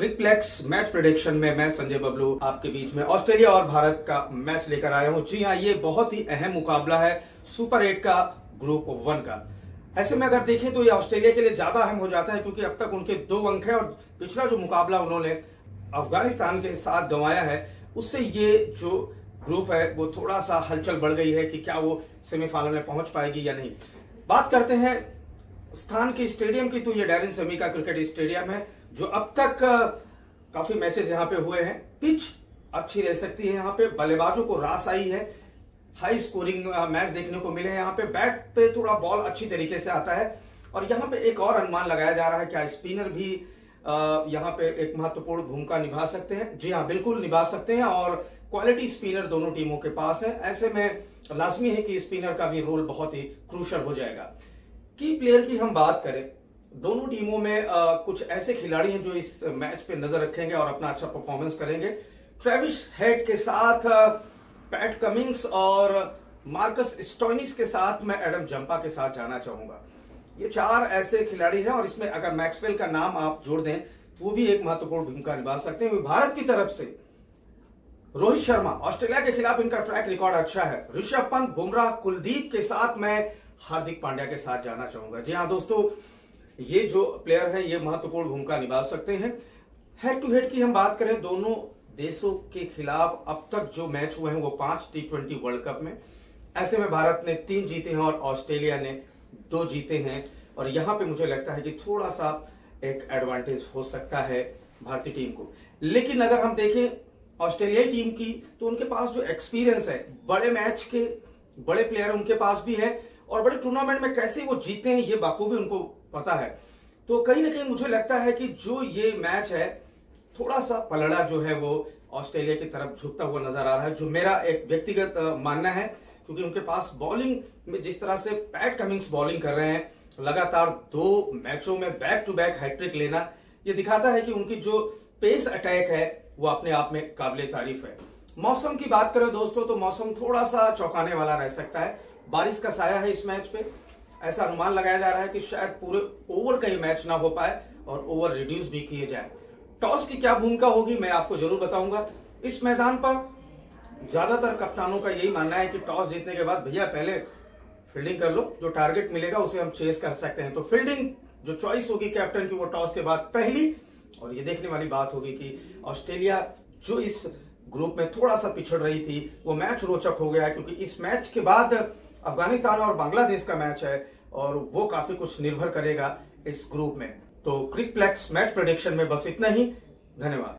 Cricplex match prediction में मैं संजय बबलू आपके बीच में ऑस्ट्रेलिया और भारत का मैच लेकर आया हूँ। जी हाँ ये बहुत ही अहम मुकाबला है सुपर एट का ग्रुप वन का। ऐसे में अगर देखें तो ये ऑस्ट्रेलिया के लिए ज़्यादा अहम हो जाता है क्योंकि अब तक उनके दो अंक है और पिछला जो मुकाबला उन्होंने अफ़गानिस्तान के साथ गंवाया है, उससे ये जो ग्रुप है, वो थोड़ा सा हलचल बढ़ गई है कि क्या वो सेमीफाइनल में पहुँच पाएगी या नहीं। बात करते हैं स्थान के स्टेडियम की तो ये डैरिन सेमी का क्रिकेट स्टेडियम है, जो अब तक काफ़ी मैचेस यहाँ पे हुए हैं। पिच अच्छी रह सकती है यहाँ पे, बल्लेबाजों को रास आई है, हाई स्कोरिंग मैच देखने को मिले हैं यहाँ पे। बैट पे थोड़ा बॉल अच्छी तरीके से आता है, और यहाँ पे एक और अनुमान लगाया जा रहा है, क्या स्पिनर भी यहाँ पे एक महत्वपूर्ण भूमिका निभा सकते हैं। जी हाँ बिल्कुल निभा सकते हैं, और क्वालिटी स्पिनर दोनों टीमों के पास है। ऐसे में लाजमी है कि स्पिनर का भी रोल बहुत ही क्रूशल हो जाएगा। की प्लेयर की हम बात करें दोनों टीमों में आ, कुछ ऐसे खिलाड़ी हैं जो इस मैच पे नज़र रखेंगे और अपना अच्छा परफॉर्मेंस करेंगे। ट्रेविस हेड के साथ पैट कमिंग्स और मार्कस स्टोनिस के साथ मैं एडम जंपा के साथ जाना चाहूँगा। ये चार ऐसे खिलाड़ी हैं और इसमें अगर मैक्सवेल का नाम आप जोड़ दें तो वो भी एक महत्वपूर्ण भूमिका निभा सकते हैं। भारत की तरफ़ से रोहित शर्मा ऑस्ट्रेलिया के खिलाफ इनका ट्रैक रिकॉर्ड अच्छा है। ऋषभ पंत बुमराह कुलदीप के साथ मैं हार्दिक पांड्या के साथ जाना चाहूँगा। जी हाँ दोस्तों, ये जो प्लेयर हैं, ये महत्वपूर्ण भूमिका निभा सकते हैं। हेड टू हेड की हम बात करें, दोनों देशों के खिलाफ अब तक जो मैच हुए हैं, वो पाँच टी ट्वेंटी वर्ल्ड कप में। ऐसे में भारत ने तीन जीते हैं और ऑस्ट्रेलिया ने दो जीते हैं। और यहाँ पे मुझे लगता है कि थोड़ा सा एक एडवांटेज हो सकता है भारतीय टीम को। लेकिन अगर हम देखें ऑस्ट्रेलियाई टीम की तो उनके पास जो एक्सपीरियंस है, बड़े मैच के, बड़े प्लेयर उनके पास भी है। और बड़े टूर्नामेंट में कैसे वो जीते हैं, ये बाखूबी उनको पता है। तो कहीं ना कहीं मुझे लगता है कि जो ये मैच है थोड़ा सा पलड़ा जो है वो ऑस्ट्रेलिया की तरफ़ झुकता हुआ नज़र आ रहा है, जो मेरा एक व्यक्तिगत मानना है, क्योंकि उनके पास बॉलिंग में जिस तरह से पैट कमिंग्स बॉलिंग कर रहे हैं, लगातार दो मैचों में बैक टू बैक हैट्रिक लेना, ये दिखाता है कि उनकी जो पेस अटैक है, वो अपने आप में काबिल तारीफ़ है। मौसम की बात करें दोस्तों तो मौसम थोड़ा सा चौंकाने वाला रह सकता है। बारिश का साया है इस मैच पे। ऐसा अनुमान लगाया जा रहा है कि शायद पूरे ओवर का ही मैच ना हो पाए और ओवर रिड्यूस भी किए जाए। टॉस की क्या भूमिका होगी, मैं आपको ज़रूर बताऊँगा। इस मैदान पर ज़्यादातर कप्तानों का यही मानना है कि टॉस जीतने के बाद, भैया, पहले फील्डिंग कर लो, जो टारगेट मिलेगा, उसे हम चेस कर सकते हैं। तो फील्डिंग जो चॉइस होगी कैप्टन की, वो टॉस के बाद पहली। और ये देखने वाली बात होगी कि ऑस्ट्रेलिया जो इस ग्रुप में थोड़ा सा पिछड़ रही थी, वो मैच रोचक हो गया क्योंकि इस मैच के बाद अफ़गानिस्तान और बांग्लादेश का मैच है, और वो काफ़ी कुछ निर्भर करेगा इस ग्रुप में। तो क्रिकप्लेक्स मैच प्रोडिक्शन में बस इतना ही। धन्यवाद।